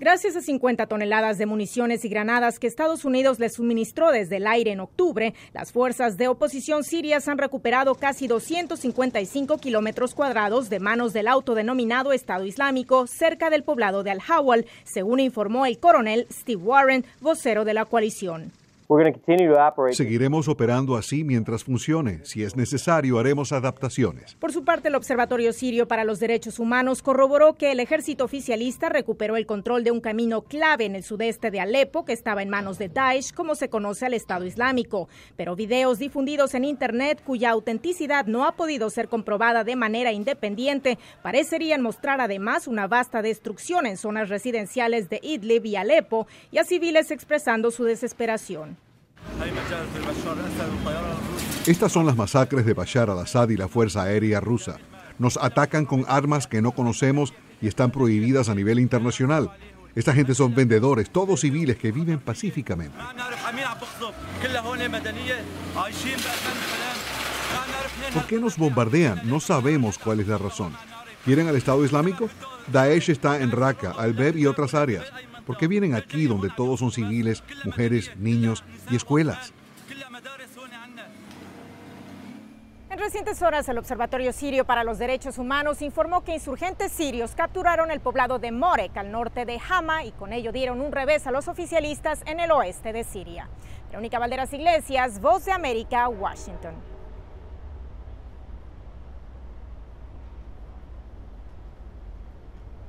Gracias a 50 toneladas de municiones y granadas que Estados Unidos le suministró desde el aire en octubre, las fuerzas de oposición sirias han recuperado casi 255 kilómetros cuadrados de manos del autodenominado Estado Islámico cerca del poblado de Al-Hawal, según informó el coronel Steve Warren, vocero de la coalición. Seguiremos operando así mientras funcione. Si es necesario, haremos adaptaciones. Por su parte, el Observatorio Sirio para los Derechos Humanos corroboró que el ejército oficialista recuperó el control de un camino clave en el sudeste de Alepo que estaba en manos de Daesh, como se conoce al Estado Islámico. Pero videos difundidos en Internet cuya autenticidad no ha podido ser comprobada de manera independiente parecerían mostrar además una vasta destrucción en zonas residenciales de Idlib y Alepo y a civiles expresando su desesperación. Estas son las masacres de Bashar al-Assad y la Fuerza Aérea Rusa. Nos atacan con armas que no conocemos y están prohibidas a nivel internacional. Esta gente son vendedores, todos civiles que viven pacíficamente. ¿Por qué nos bombardean? No sabemos cuál es la razón. ¿Quieren al Estado Islámico? Daesh está en Raqqa, Al-Beb y otras áreas. ¿Por qué vienen aquí donde todos son civiles, mujeres, niños y escuelas? En recientes horas, el Observatorio Sirio para los Derechos Humanos informó que insurgentes sirios capturaron el poblado de Morek al norte de Hama y con ello dieron un revés a los oficialistas en el oeste de Siria. Verónica Valderas Iglesias, Voz de América, Washington.